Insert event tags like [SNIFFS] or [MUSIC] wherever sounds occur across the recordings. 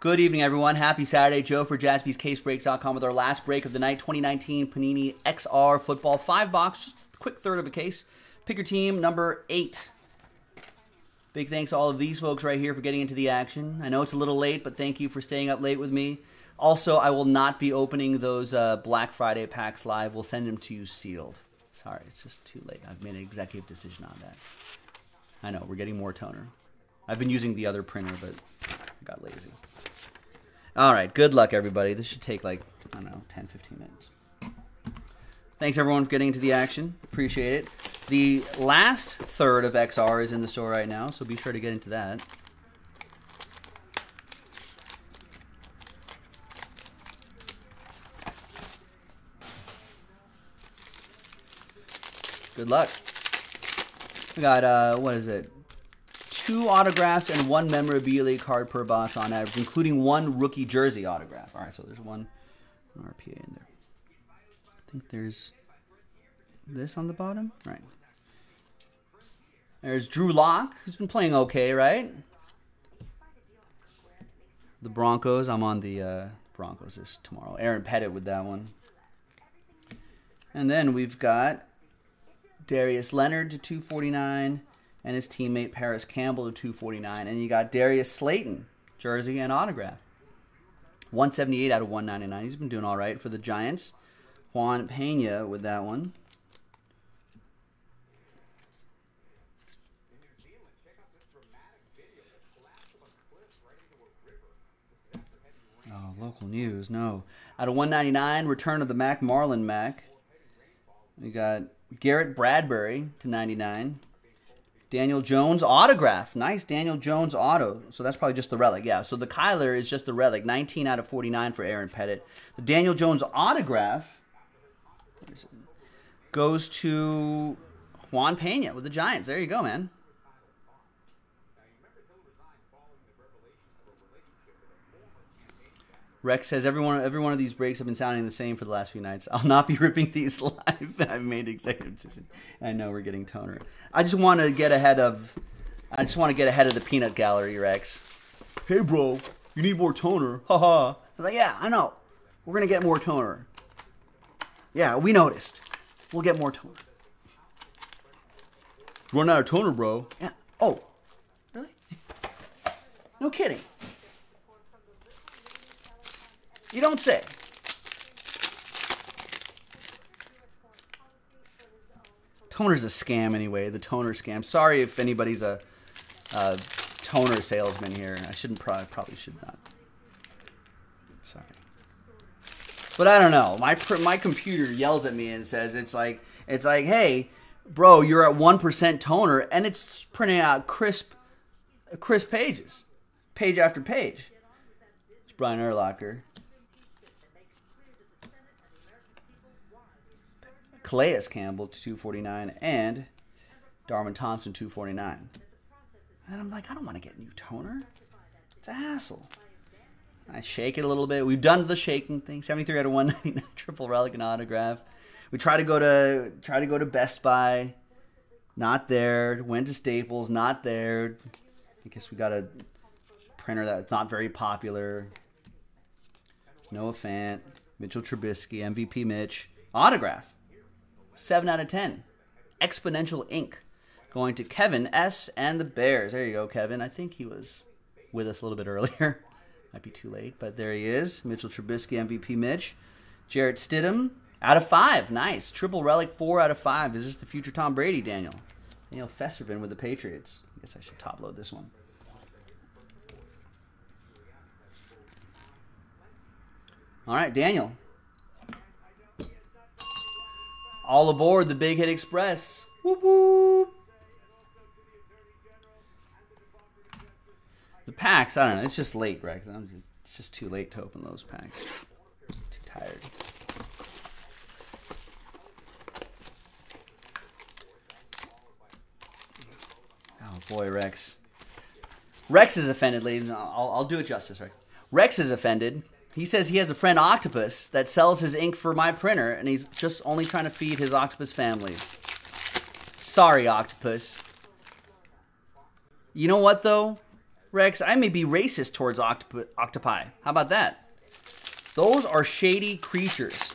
Good evening, everyone. Happy Saturday. Joe for jaspyscasebreaks.com with our last break of the night 2019 Panini XR Football 5 box. Just a quick third of a case. Pick your team, number 8. Big thanks to all of these folks right here for getting into the action. I know it's a little late, but thank you for staying up late with me. Also, I will not be opening those uh, Black Friday packs live. We'll send them to you sealed. Sorry, it's just too late. I've made an executive decision on that. I know, we're getting more toner. I've been using the other printer, but got lazy. All right, good luck, everybody. This should take like, I don't know, 10, 15 minutes. Thanks, everyone, for getting into the action. Appreciate it. The last third of XR is in the store right now, so be sure to get into that. Good luck. We got, uh, what is it? Two autographs and one memorabilia card per box on average, including one rookie jersey autograph. All right, so there's one RPA in there. I think there's this on the bottom. Right. There's Drew Lock, who's been playing okay, right? The Broncos. I'm on the uh, Broncos this tomorrow. Aaron Pettit with that one. And then we've got Darius Leonard to 249 and his teammate Parris Campbell to 249. And you got Darius Slayton, jersey and autograph. 178 out of 199. He's been doing all right for the Giants. Juan Pena with that one. Oh, local news. No. Out of 199, return of the Mac Marlon Mack. We got Garrett Bradbury to 99. Daniel Jones autograph. Nice Daniel Jones auto. So that's probably just the relic. Yeah. So the Kyler is just the relic. 19 out of 49 for Aaron Pettit. The Daniel Jones autograph goes to Juan Pena with the Giants. There you go, man. Rex says every one, every one of these breaks have been sounding the same for the last few nights. I'll not be [LAUGHS] ripping these [LAUGHS] live. I've made executive decision. I know we're getting toner. I just want to get ahead of. I just want to get ahead of the peanut gallery, Rex. Hey, bro, you need more toner. Haha. I'm like, yeah, I know. We're gonna get more toner. Yeah, we noticed. We'll get more toner. Run out of toner, bro. Yeah. Oh, really? No kidding. You don't say. Toner's a scam anyway. The toner scam. Sorry if anybody's a, a toner salesman here. I shouldn't probably probably should not. Sorry. But I don't know. My my computer yells at me and says it's like it's like, hey, bro, you're at one percent toner, and it's printing out crisp, crisp pages, page after page. It's Brian Urlacher. Calais Campbell 249 and Darwin Thompson 249. And I'm like, I don't want to get new toner. It's a hassle. I shake it a little bit. We've done the shaking thing. 73 out of 199 [LAUGHS] triple relic and autograph. We try to go to try to go to Best Buy. Not there. Went to Staples. Not there. I guess we got a printer that's not very popular. Noah Fant, Mitchell Trubisky, MVP Mitch. Autograph. 7 out of 10. Exponential Ink. Going to Kevin S. and the Bears. There you go, Kevin. I think he was with us a little bit earlier. [LAUGHS] Might be too late, but there he is. Mitchell Trubisky, MVP Mitch. Jarrett Stidham, out of 5. Nice. Triple relic, 4 out of 5. Is this the future Tom Brady, Daniel? Daniel Festervin with the Patriots. I guess I should top load this one. All right, Daniel. All aboard the Big Hit Express. Whoop whoop. The packs, I don't know. It's just late, right? I'm just, it's just too late to open those packs. Too tired. Oh boy, Rex. Rex is offended, ladies. I'll, I'll do it justice, Rex. Rex is offended he says he has a friend Octopus that sells his ink for my printer, and he's just only trying to feed his octopus family. Sorry, Octopus. You know what, though? Rex, I may be racist towards octop- octopi. How about that? Those are shady creatures.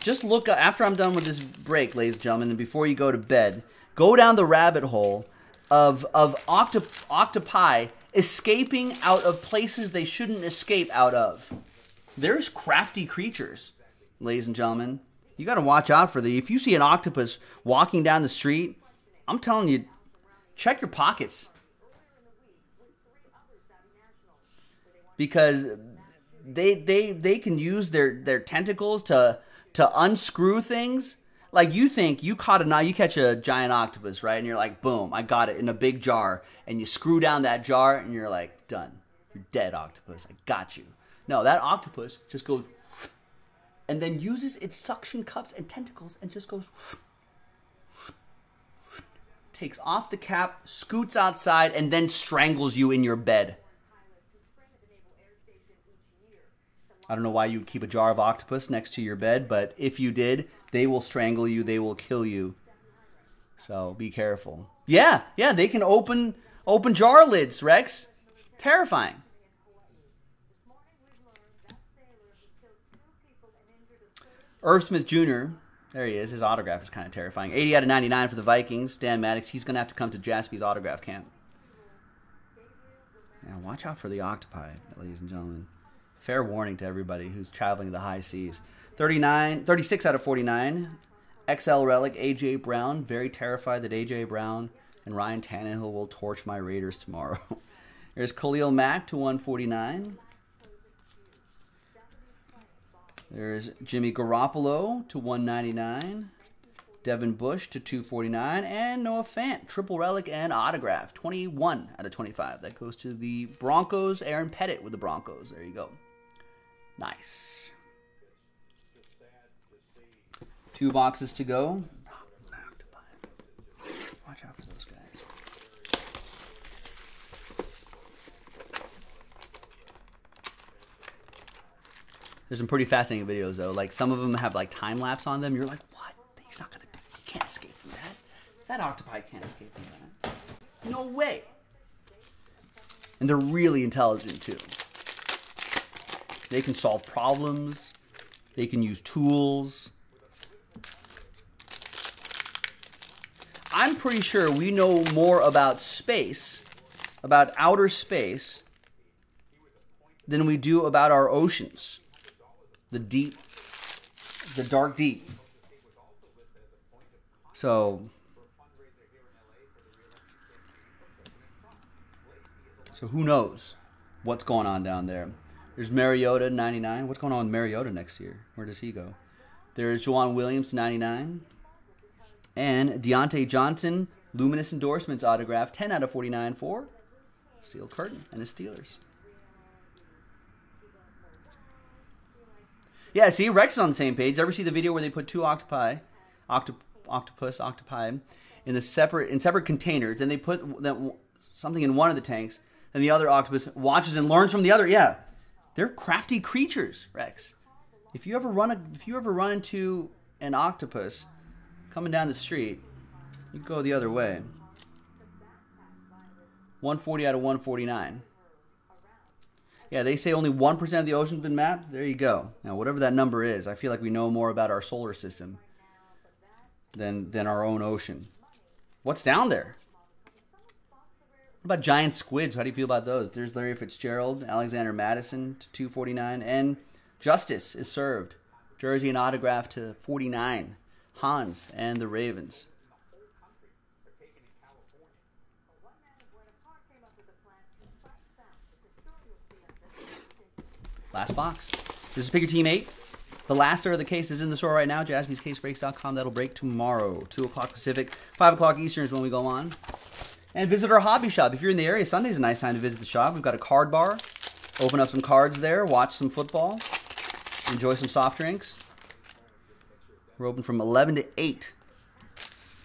Just look after I'm done with this break, ladies and gentlemen, and before you go to bed, go down the rabbit hole of of octop- octopi escaping out of places they shouldn't escape out of. There's crafty creatures, ladies and gentlemen. You got to watch out for the. If you see an octopus walking down the street, I'm telling you, check your pockets because they they they can use their their tentacles to to unscrew things. Like you think you caught a now you catch a giant octopus, right? And you're like, boom, I got it in a big jar, and you screw down that jar, and you're like, done. You're dead, octopus. I got you. No, that octopus just goes [SNIFFS] and then uses its suction cups and tentacles and just goes [SNIFFS] takes off the cap, scoots outside, and then strangles you in your bed. I don't know why you'd keep a jar of octopus next to your bed, but if you did, they will strangle you, they will kill you. So be careful. Yeah, yeah, they can open open jar lids, Rex. Terrifying. Irv Smith Jr. There he is. His autograph is kind of terrifying. 80 out of 99 for the Vikings. Dan Maddox, he's going to have to come to Jaspy's autograph camp. Yeah, watch out for the octopi, ladies and gentlemen. Fair warning to everybody who's traveling the high seas. 39, 36 out of 49. XL relic, A.J. Brown. Very terrified that A.J. Brown and Ryan Tannehill will torch my Raiders tomorrow. [LAUGHS] There's Khalil Mack to 149. There's Jimmy Garoppolo to 199. Devin Bush to 249. And Noah Fant, triple relic and autograph. 21 out of 25. That goes to the Broncos. Aaron Pettit with the Broncos. There you go. Nice. Two boxes to go. Watch out for those guys. There's some pretty fascinating videos though. Like some of them have like time lapse on them. You're like, what? He's not gonna. He can't escape from that. That octopi can't escape from that. No way. And they're really intelligent too. They can solve problems. They can use tools. I'm pretty sure we know more about space, about outer space, than we do about our oceans. The deep, the dark deep. So, so who knows what's going on down there? There's Mariota 99. What's going on with Mariota next year? Where does he go? There's Joejuan Williams 99. And Diontae Johnson, Luminous Endorsements autograph, 10 out of 49 for Steel Curtain and the Steelers. Yeah, see, Rex is on the same page. Ever see the video where they put two octopi, octop- octopus, octopi, in the separate in separate containers, and they put that something in one of the tanks, and the other octopus watches and learns from the other. Yeah, they're crafty creatures, Rex. If you ever run a, if you ever run into an octopus coming down the street, you go the other way. 140 out of 149. Yeah, they say only 1% of the ocean's been mapped. There you go. Now, whatever that number is, I feel like we know more about our solar system than, than our own ocean. What's down there? What about giant squids? How do you feel about those? There's Larry Fitzgerald, Alexander Mattison to 249, and Justice is served. Jersey and autograph to 49. Hans and the Ravens. Last box. This is Picker Team 8. The last third of the case is in the store right now. JaspysCaseBreaks.com. That'll break tomorrow. 2 o'clock Pacific, 5 o'clock Eastern is when we go on. And visit our hobby shop. If you're in the area, Sunday's a nice time to visit the shop. We've got a card bar. Open up some cards there, watch some football, enjoy some soft drinks. We're open from 11 to 8,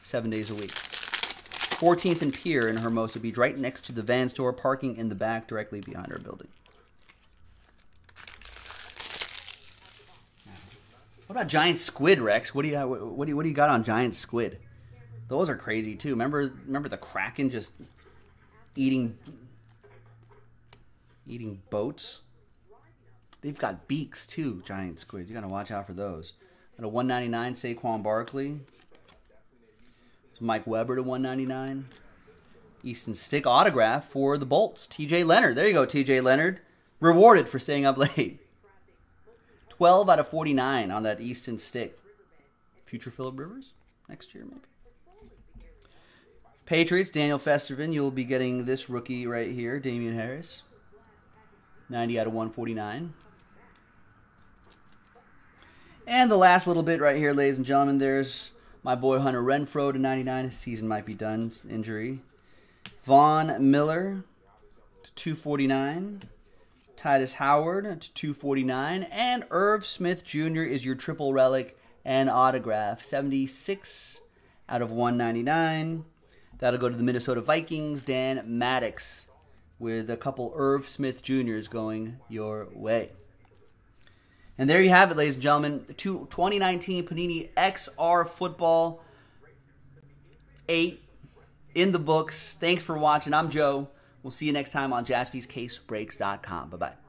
seven days a week. 14th and Pier in Hermosa Beach, right next to the van store, parking in the back directly behind our building. What about giant squid, Rex? What do you what do you, what do you got on giant squid? Those are crazy too. Remember remember the kraken just eating eating boats. They've got beaks too, giant squids. You gotta watch out for those. At a 199, Saquon Barkley. Mike Weber to 199. Easton Stick autograph for the Bolts. TJ Leonard. There you go, TJ Leonard. Rewarded for staying up late. 12 out of 49 on that Easton Stick. Future Philip Rivers next year, maybe. Patriots, Daniel Festervin. You'll be getting this rookie right here, Damien Harris. 90 out of 149. And the last little bit right here, ladies and gentlemen, there's my boy Hunter Renfrow to 99. His season might be done, injury. Von Miller to 249. Tytus Howard to 249. And Irv Smith Jr. is your triple relic and autograph. 76 out of 199. That'll go to the Minnesota Vikings. Dan Maddox with a couple Irv Smith Jr.'s going your way. And there you have it, ladies and gentlemen. The 2019 Panini XR Football 8 in the books. Thanks for watching. I'm Joe. We'll see you next time on jaspyscasebreaks.com. Bye bye.